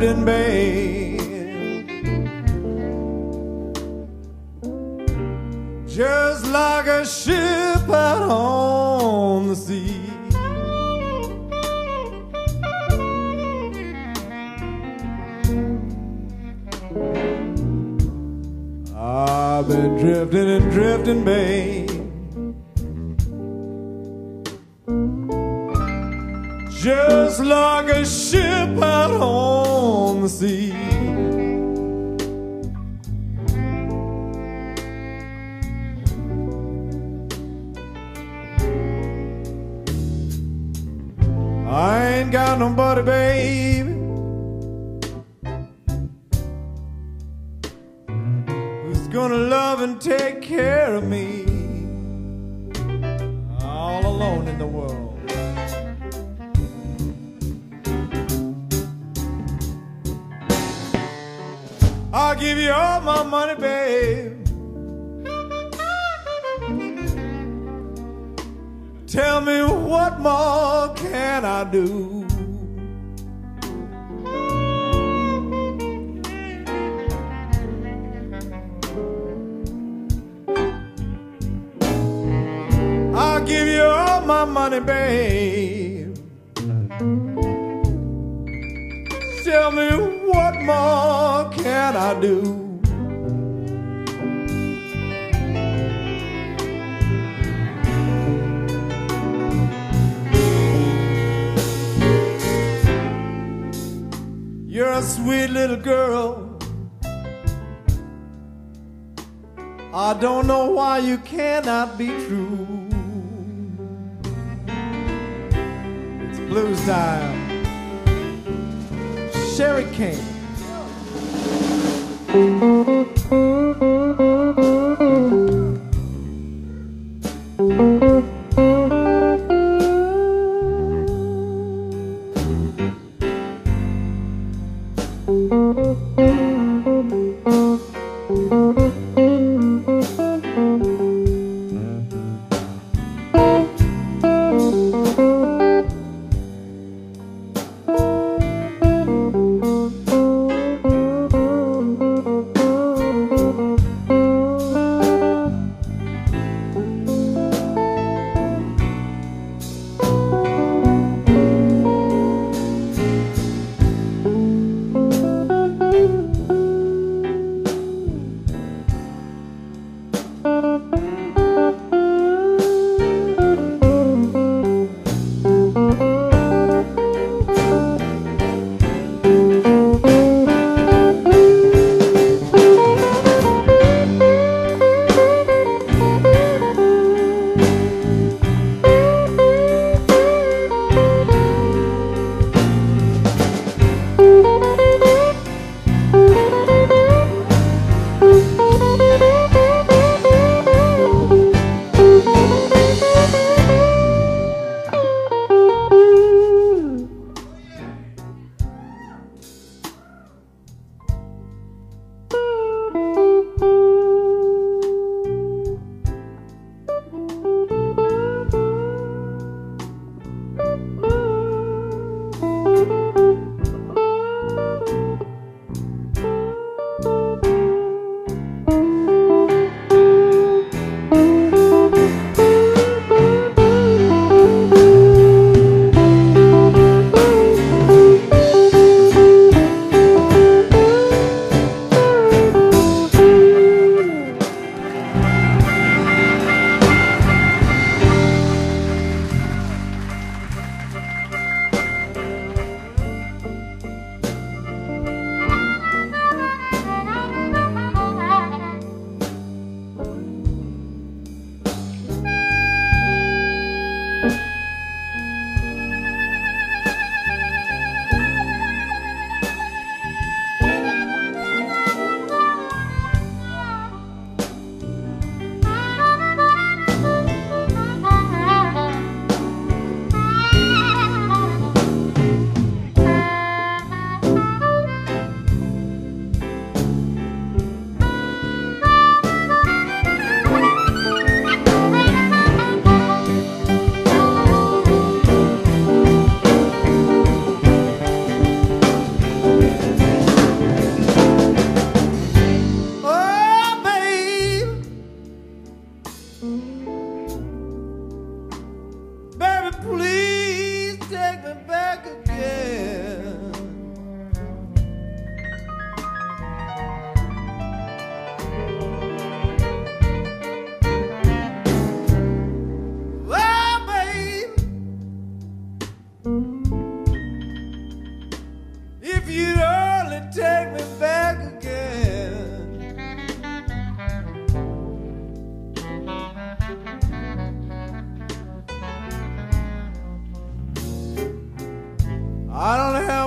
drifting, babe. Just like a ship out on the sea. I've been drifting and drifting, babe. Just like a ship out on the sea. I ain't got nobody, baby. Who's gonna love and take care of me? All alone in the world. I'll give you all my money, babe. Tell me what more can I do? I'll give you all my money, babe. Tell me what more can I do? You're a sweet little girl. I don't know why you cannot be true. It's blues time. Sherry King.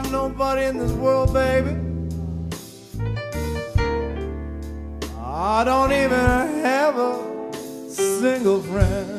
Nobody in this world, baby. I don't even have a single friend.